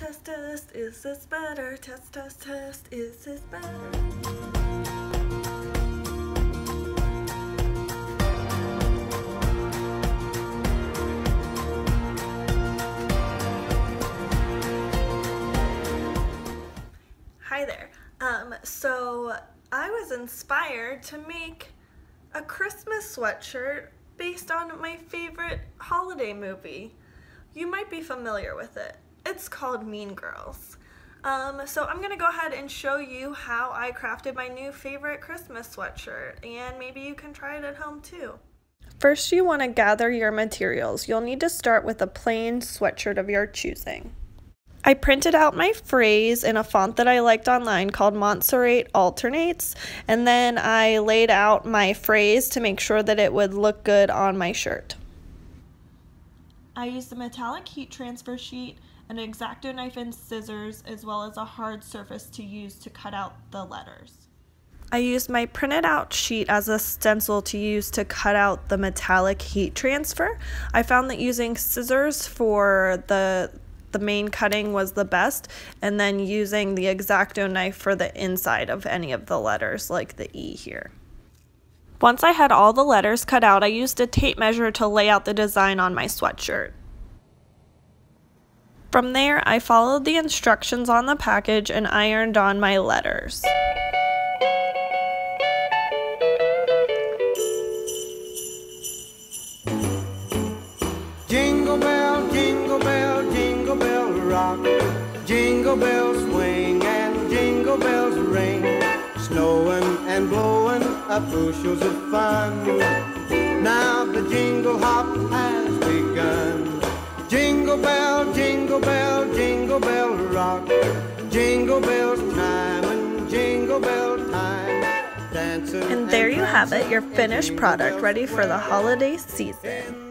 test, test. Is this better? Test, test, test. Is this better? Hi there. Um, so I was inspired to make a Christmas sweatshirt based on my favorite holiday movie. You might be familiar with it. It's called Mean Girls. Um, so I'm gonna go ahead and show you how I crafted my new favorite Christmas sweatshirt and maybe you can try it at home too. First you want to gather your materials. You'll need to start with a plain sweatshirt of your choosing. I printed out my phrase in a font that I liked online called Montserrat Alternates, and then I laid out my phrase to make sure that it would look good on my shirt. I used a metallic heat transfer sheet, an X-Acto knife and scissors, as well as a hard surface to use to cut out the letters. I used my printed out sheet as a stencil to use to cut out the metallic heat transfer. I found that using scissors for the the main cutting was the best and then using the X-Acto knife for the inside of any of the letters like the E here. Once I had all the letters cut out, I used a tape measure to lay out the design on my sweatshirt. From there, I followed the instructions on the package and ironed on my letters. Jingle bell, jingle bell, jingle bell rock. Jingle bells swing and jingle bells ring. And bushels of fun. Now the jingle hop has begun. Jingle bell, jingle bell, jingle bell rock. Jingle bells time and jingle bell time. Dancing And there you have it, your finished product ready for the holiday season.